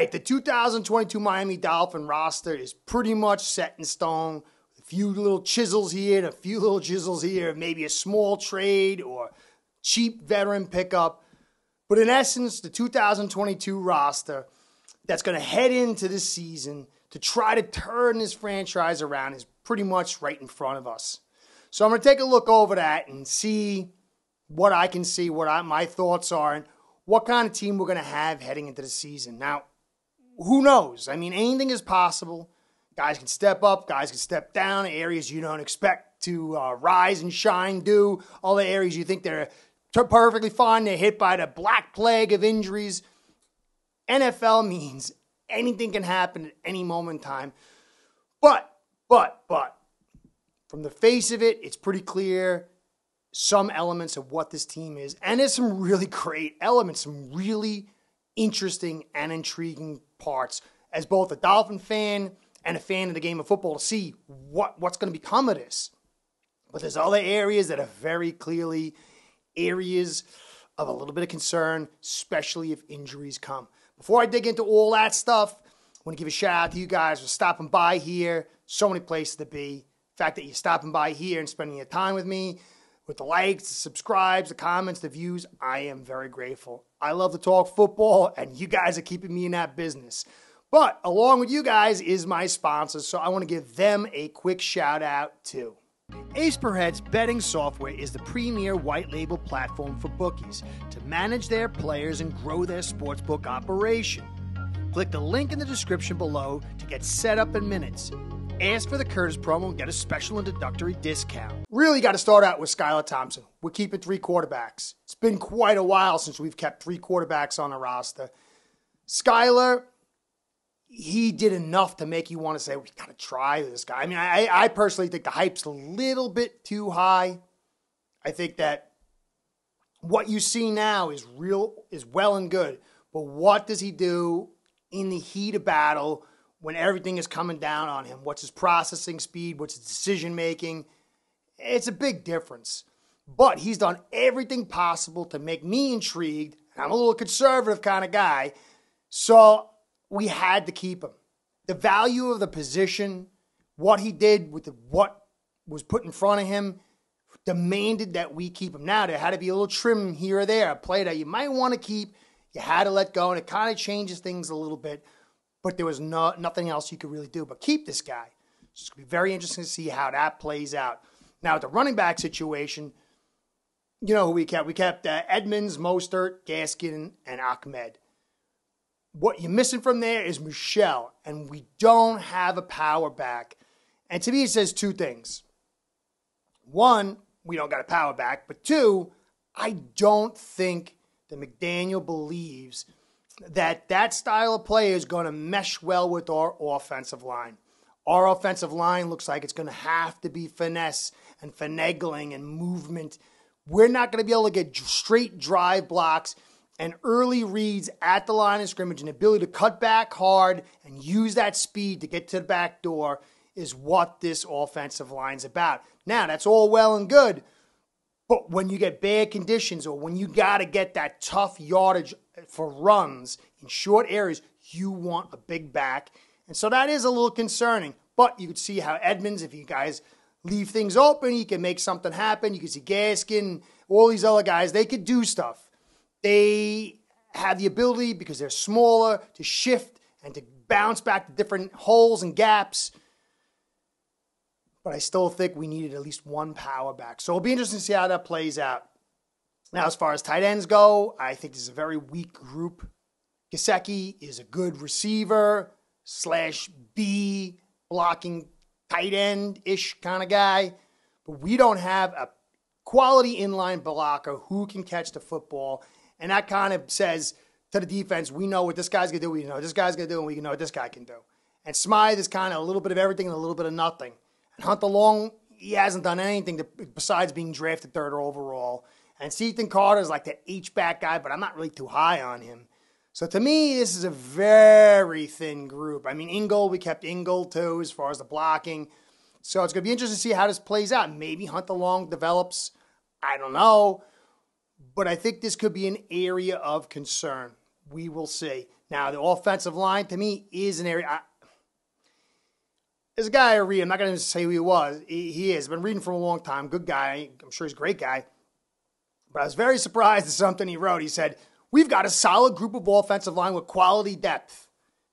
right, the 2022 Miami Dolphin roster is pretty much set in stone. A few little chisels here and a few little chisels here, maybe a small trade or cheap veteran pickup. But in essence, the 2022 roster that's going to head into this season to try to turn this franchise around is pretty much right in front of us. So I'm going to take a look over that and see what I can see, what I, my thoughts are, and what kind of team we're going to have heading into the season. Now, who knows? I mean, anything is possible. Guys can step up, guys can step down, areas you don't expect to uh, rise and shine, do. All the areas you think they're perfectly fine, they're hit by the black plague of injuries. NFL means anything can happen at any moment in time. But, but, but, from the face of it, it's pretty clear some elements of what this team is. And there's some really great elements, some really interesting and intriguing parts as both a Dolphin fan and a fan of the game of football to see what, what's going to become of this. But there's other areas that are very clearly areas of a little bit of concern, especially if injuries come. Before I dig into all that stuff, I want to give a shout out to you guys for stopping by here. So many places to be. The fact that you're stopping by here and spending your time with me, with the likes, the subscribes, the comments, the views, I am very grateful. I love to talk football, and you guys are keeping me in that business. But along with you guys is my sponsors, so I want to give them a quick shout out too. Ace Per Heads betting software is the premier white label platform for bookies to manage their players and grow their sportsbook operation. Click the link in the description below to get set up in minutes. Ask for the Curtis promo and get a special introductory discount. Really got to start out with Skylar Thompson. We're keeping three quarterbacks. It's been quite a while since we've kept three quarterbacks on the roster. Skylar, he did enough to make you want to say, we got to try this guy. I mean, I, I personally think the hype's a little bit too high. I think that what you see now is real, is well and good. But what does he do in the heat of battle when everything is coming down on him? What's his processing speed? What's his decision making? It's a big difference. But he's done everything possible to make me intrigued. I'm a little conservative kind of guy. So we had to keep him. The value of the position, what he did with the, what was put in front of him, demanded that we keep him. Now there had to be a little trim here or there, a play that you might want to keep, you had to let go, and it kind of changes things a little bit. But there was no, nothing else you could really do but keep this guy. It's going to be very interesting to see how that plays out. Now, at the running back situation, you know who we kept? We kept uh, Edmonds, Mostert, Gaskin, and Ahmed. What you're missing from there is Michel, and we don't have a power back. And to me, it says two things. One, we don't got a power back, but two, I don't think that McDaniel believes that that style of play is going to mesh well with our offensive line. Our offensive line looks like it's going to have to be finesse and finagling and movement. We're not going to be able to get straight drive blocks and early reads at the line of scrimmage and ability to cut back hard and use that speed to get to the back door is what this offensive line's about. Now, that's all well and good, but when you get bad conditions or when you got to get that tough yardage for runs in short areas, you want a big back. And so that is a little concerning. But you could see how Edmonds, if you guys leave things open, he can make something happen. You can see Gaskin, all these other guys, they could do stuff. They have the ability, because they're smaller, to shift and to bounce back to different holes and gaps. But I still think we needed at least one power back. So it'll be interesting to see how that plays out. Now, as far as tight ends go, I think this is a very weak group. Gesicki is a good receiver slash B blocking tight end ish kind of guy, but we don't have a quality inline blocker who can catch the football and that kind of says to the defense, we know what this guy's to do. We know what this guy's to do, and we know what this guy can do. And Smythe is kind of a little bit of everything and a little bit of nothing. And Hunter Long, he hasn't done anything to, besides being drafted third or overall. And Cethan Carter is like the H-back guy, but I'm not really too high on him. So to me, this is a very thin group. I mean, Ingold, we kept Ingold too as far as the blocking. So it's going to be interesting to see how this plays out. Maybe Hunter Long develops. I don't know. But I think this could be an area of concern. we will see. Now, the offensive line to me is an area. I, there's a guy I read. I'm not going to say who he was. He, he is. I've been reading for a long time. Good guy. I'm sure he's a great guy. But I was very surprised at something he wrote. He said, We've got a solid group of offensive line with quality depth.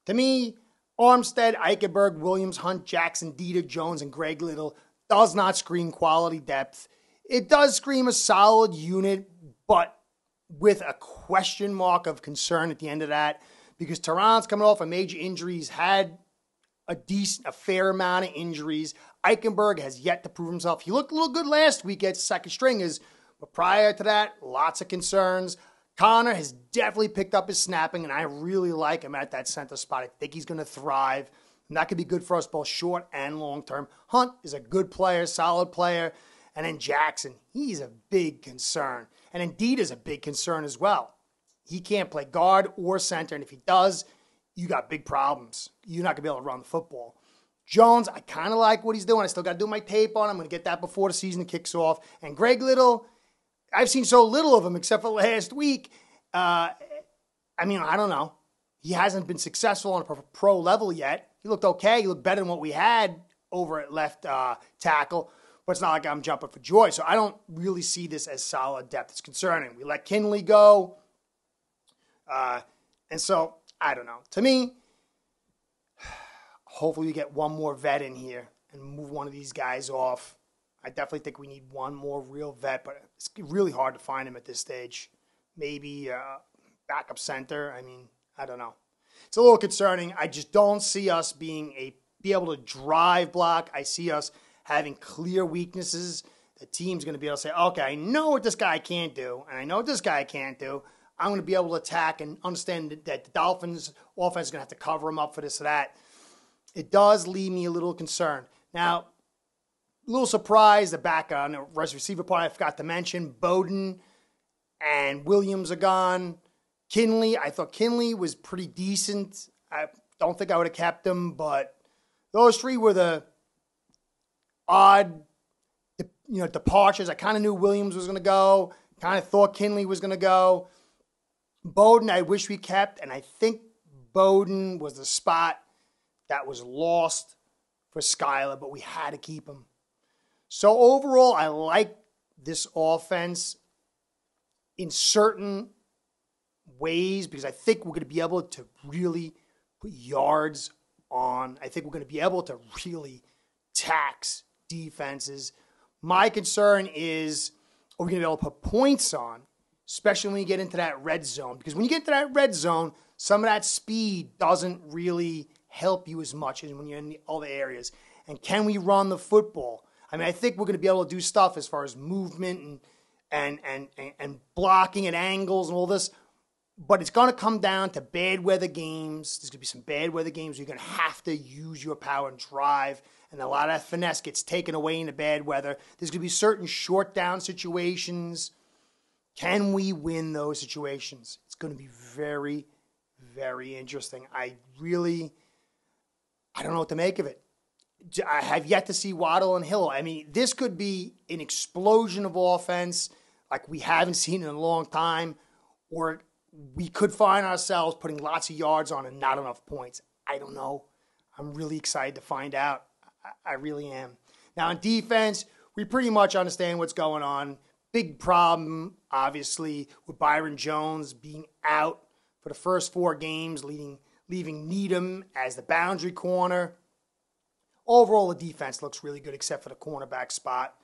To me, Armstead, Eichenberg, Williams, Hunt, Jackson, Deiter, Jones, and Greg Little does not scream quality depth. It does scream a solid unit, but with a question mark of concern at the end of that because Terron's coming off a major injury. He's had a decent, a fair amount of injuries. Eichenberg has yet to prove himself. He looked a little good last week at second string. stringers, but prior to that, lots of concerns. Connor has definitely picked up his snapping, and I really like him at that center spot. I think he's going to thrive, and that could be good for us both short and long term. Hunt is a good player, solid player. And then Jackson, he's a big concern. And indeed is a big concern as well. He can't play guard or center, and if he does, you got big problems. You're not going to be able to run the football. Jones, I kind of like what he's doing. I still got to do my tape on. I'm going to get that before the season kicks off. And Greg Little, I've seen so little of him except for last week. Uh, I mean, I don't know. He hasn't been successful on a pro level yet. He looked okay. He looked better than what we had over at left uh, tackle, but it's not like I'm jumping for joy. So I don't really see this as solid depth. It's concerning. We let Kindley go. Uh, and so, I don't know. To me, hopefully we get one more vet in here and move one of these guys off. I definitely think we need one more real vet, but it's really hard to find him at this stage. Maybe uh, backup center. I mean, I don't know. It's a little concerning. I just don't see us being a be able to drive block. I see us having clear weaknesses. The team's going to be able to say, okay, I know what this guy can't do, and I know what this guy can't do. I'm going to be able to attack and understand that the Dolphins offense is going to have to cover him up for this or that. It does leave me a little concerned. Now, little surprised the back uh, on the receiver part I forgot to mention. Bowden and Williams are gone. Kinley, I thought Kinley was pretty decent. I don't think I would have kept him, but those three were the odd you know departures. I kind of knew Williams was going to go. Kind of thought Kinley was going to go. Bowden, I wish we kept, and I think Bowden was the spot that was lost for Skylar, but we had to keep him. So overall, I like this offense in certain ways because I think we're going to be able to really put yards on. I think we're going to be able to really tax defenses. My concern is are we going to be able to put points on especially when you get into that red zone. Because when you get to that red zone, some of that speed doesn't really help you as much as when you're in the other areas. And can we run the football? I mean, I think we're going to be able to do stuff as far as movement and and and and, and blocking at angles and all this. But it's going to come down to bad weather games. There's going to be some bad weather games. You're going to have to use your power and drive, and a lot of finesse gets taken away in the bad weather. There's going to be certain short down situations can we win those situations? It's going to be very, very interesting. I really, I don't know what to make of it. I have yet to see Waddle and Hill. I mean, this could be an explosion of offense like we haven't seen in a long time, or we could find ourselves putting lots of yards on and not enough points. I don't know. I'm really excited to find out. I really am. Now, on defense, we pretty much understand what's going on. Big problem, obviously, with Byron Jones being out for the first four games, leading, leaving Needham as the boundary corner. Overall, the defense looks really good except for the cornerback spot.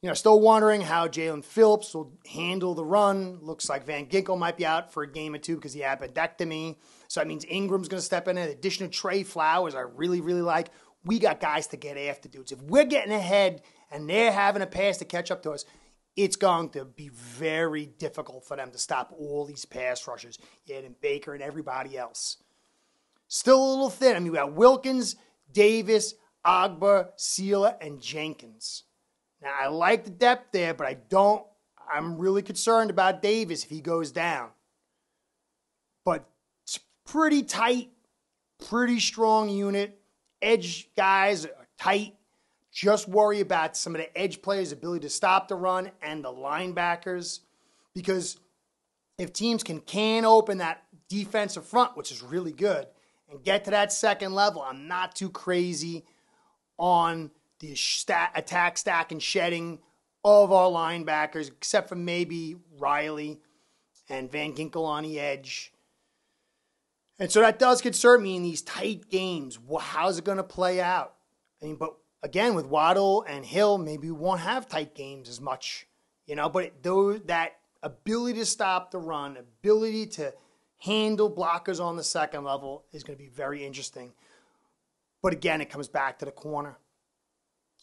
You know, still wondering how Jaelan Phillips will handle the run. Looks like Van Ginkel might be out for a game or two because he had appendectomy. So that means Ingram's going to step in. In addition to Trey Flowers, I really, really like. We got guys to get after dudes. If we're getting ahead and they're having a pass to catch up to us, it's going to be very difficult for them to stop all these pass rushers, yet and Baker and everybody else. Still a little thin. I mean, we got Wilkins, Davis, Ogbah, Sieler, and Jenkins. Now, I like the depth there, but I don't, I'm really concerned about Davis if he goes down. But it's pretty tight, pretty strong unit. Edge guys are tight. Just worry about some of the edge players' ability to stop the run and the linebackers. Because if teams can can open that defensive front, which is really good, and get to that second level, I'm not too crazy on the stat, attack, stack, and shedding of our linebackers, except for maybe Riley and Van Ginkel on the edge. And so that does concern me in these tight games. How's it going to play out? I mean, but again, with Waddle and Hill, maybe we won't have tight games as much, you know. But those that ability to stop the run, ability to handle blockers on the second level is going to be very interesting. But again, it comes back to the corner.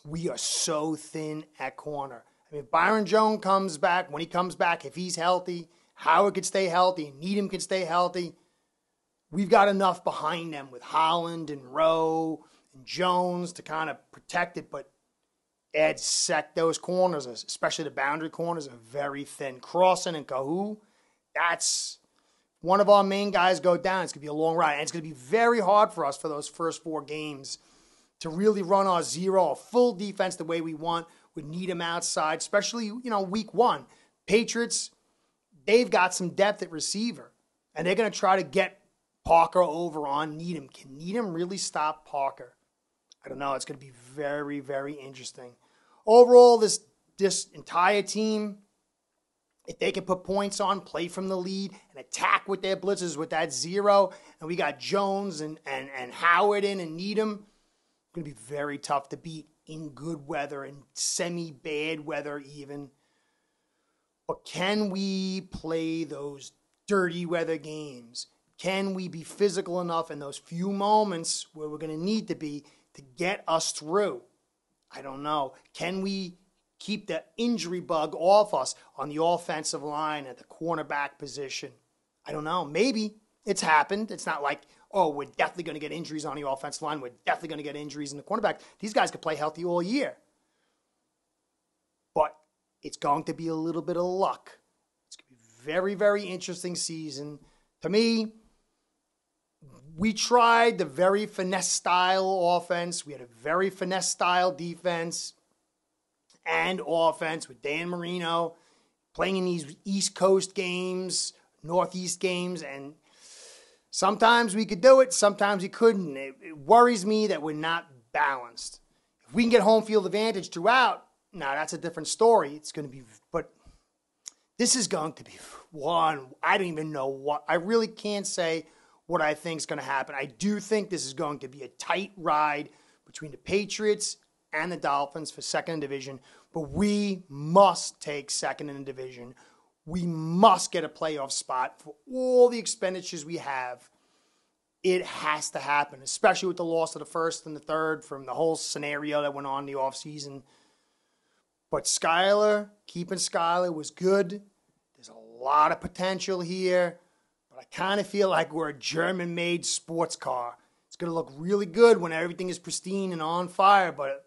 We are so thin at corner. I mean, Byron Jones comes back. When he comes back, if he's healthy, Howard could stay healthy, Needham can stay healthy. We've got enough behind them with Holland and Rowe and Jones to kind of protect it, but Ed sec those corners, especially the boundary corners, are very thin. Crossen and Kohou, that's one of our main guys go down. It's going to be a long ride. And it's going to be very hard for us for those first four games to really run our zero, a full defense the way we want with Needham outside, especially, you know, week one. Patriots, they've got some depth at receiver, and they're going to try to get Parker over on Needham. Can Needham really stop Parker? I don't know. It's going to be very, very interesting. Overall, this this entire team, if they can put points on, play from the lead, and attack with their blitzes with that zero, and we got Jones and, and, and Howard in and Needham, it's going to be very tough to beat in good weather and semi bad weather, even. But can we play those dirty weather games? Can we be physical enough in those few moments where we're going to need to be to get us through? I don't know. Can we keep the injury bug off us on the offensive line at the cornerback position? I don't know. Maybe it's happened. It's not like, oh, we're definitely going to get injuries on the offensive line. We're definitely going to get injuries in the cornerback. These guys could play healthy all year. But it's going to be a little bit of luck. It's going to be very, very interesting season. To me, we tried the very finesse style offense. We had a very finesse style defense and offense with Dan Marino playing in these East Coast games, Northeast games, and sometimes we could do it, sometimes we couldn't. It, it worries me that we're not balanced. If we can get home field advantage throughout, now that's a different story. It's going to be, but this is going to be one. I don't even know what. I really can't say what I think is going to happen. I do think this is going to be a tight ride between the Patriots and the Dolphins for second in division, but we must take second in the division. We must get a playoff spot for all the expenditures we have. It has to happen, especially with the loss of the first and the third from the whole scenario that went on in the offseason. But Skylar, keeping Skylar was good. There's a lot of potential here. But I kind of feel like we're a German made sports car. It's going to look really good when everything is pristine and on fire, but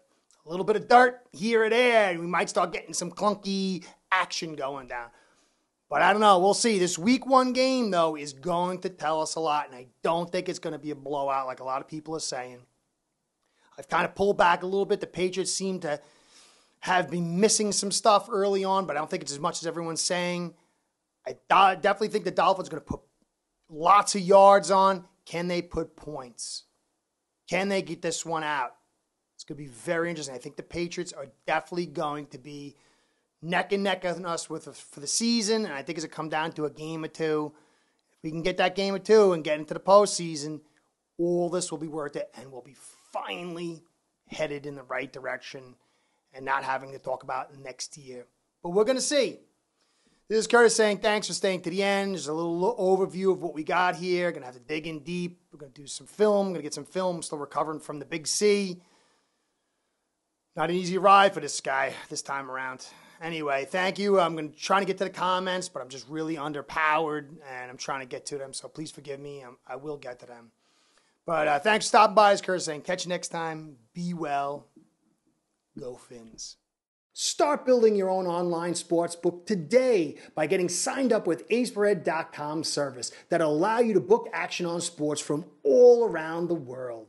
a little bit of dirt here and there, and we might start getting some clunky action going down. But I don't know. We'll see. This week one game, though, is going to tell us a lot, and I don't think it's going to be a blowout like a lot of people are saying. I've kind of pulled back a little bit. The Patriots seem to have been missing some stuff early on, but I don't think it's as much as everyone's saying. I definitely think the Dolphins are going to put lots of yards on. Can they put points? Can they get this one out? Going to be very interesting. I think the Patriots are definitely going to be neck and neck on us with for the season, and I think it's going to come down to a game or two. If we can get that game or two and get into the postseason, all this will be worth it, and we'll be finally headed in the right direction and not having to talk about next year. But we're going to see. This is Curtis saying thanks for staying to the end. Just a little overview of what we got here. Gonna have to dig in deep. We're gonna do some film. Gonna get some film. Still recovering from the big C. Not an easy ride for this guy this time around. Anyway, thank you. I'm gonna try to get to the comments, but I'm just really underpowered and I'm trying to get to them. So please forgive me. I'm, i will get to them. But uh, thanks for stopping by. As Curtis saying, catch you next time. Be well. Go Fins. Start building your own online sports book today by getting signed up with AcePerHead.com service that'll allow you to book action on sports from all around the world.